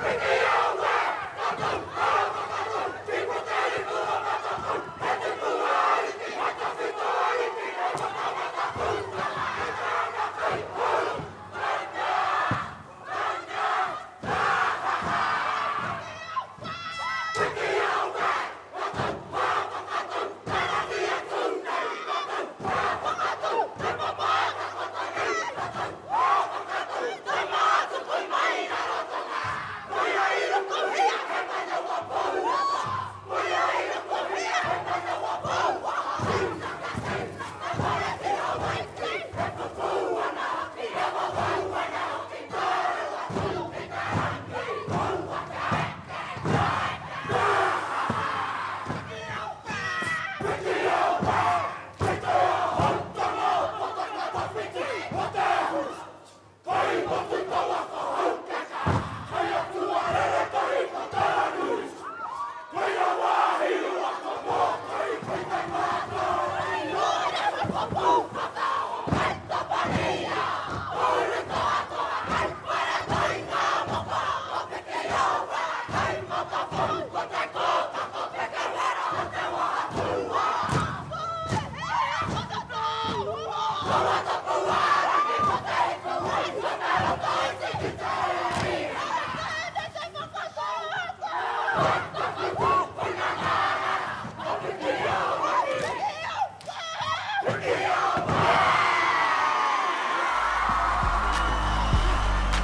Afrika! What?